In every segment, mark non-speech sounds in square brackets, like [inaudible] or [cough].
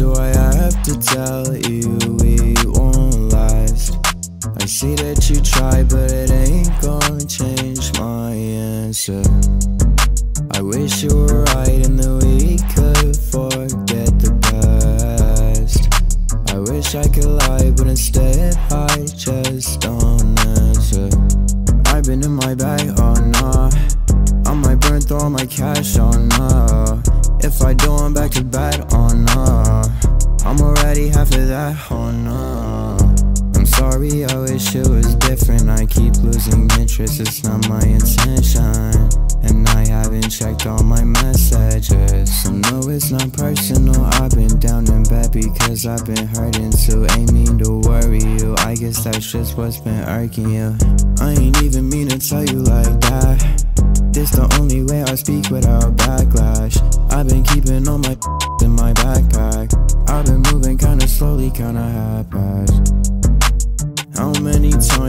have to tell you we won't last. I see that you try, but it ain't gonna change my answer. I wish you were right and that we could forget the past. I wish I could lie, but instead I just don't answer. I've been in my bag, oh nah. I might burn through all my cash, oh nah. If I do, I'm back to bed, oh nah. I'm already half of that, oh no I'm sorry, I wish it was different. I keep losing interest, it's not my intention. And I haven't checked all my messages. So no, it's not personal. I've been down in bed because I've been hurting too. Ain't mean to worry you. I guess that's just what's been irking you. I ain't even mean to tell you like that. This the only way I speak without backlash.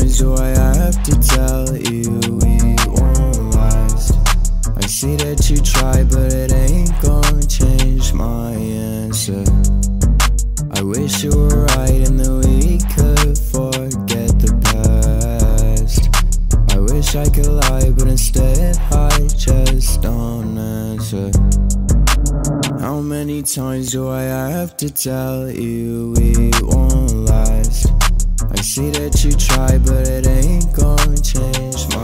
Times do I have to tell you we won't last? I see that you try, but it ain't gonna change my answer. I wish you were right and that we could forget the past. I wish I could lie, but instead I just don't answer. How many times do I have to tell you we won't last? See that you try, but it ain't gonna change. my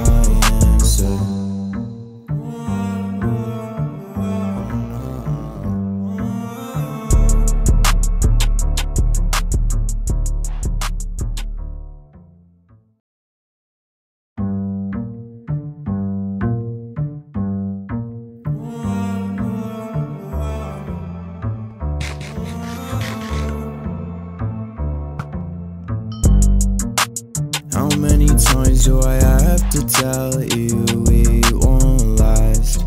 How many times do I have to tell you we won't last?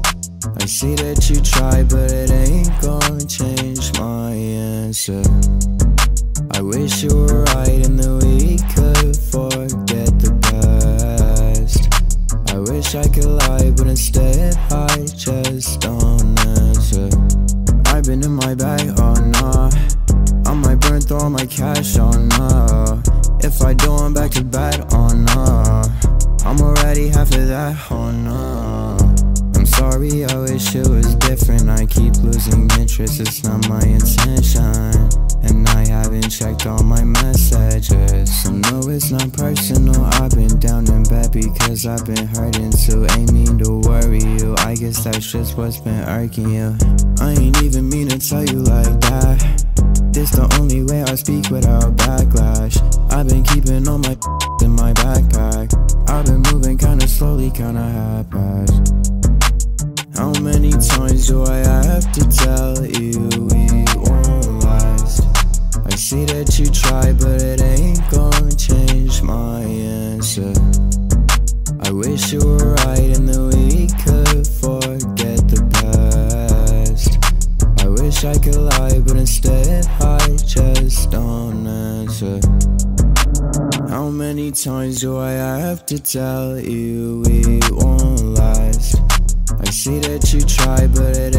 I see that you try, but it ain't gonna change my answer. I wish you were right and that we could forget the past. I wish I could lie, but instead I just back to bed, oh nah. I'm already half of that, oh nah. I'm sorry, I wish it was different. I keep losing interest, it's not my intention. And I haven't checked all my messages. So no, it's not personal. I've been down in bed because I've been hurting too. Ain't mean to worry you. I guess that's just what's been irking you. I ain't even mean to tell you like that. This the only way I speak without backlash. I've been keeping all my [laughs] in my backpack. I've been moving kinda slowly, kinda haphazard. How many times do I have to tell you we won't last? I see that you try, but it ain't gonna change my answer. I wish you were right and that we could forget wish I could lie, but instead I just don't answer. How many times do I have to tell you we won't last? I see that you try, but it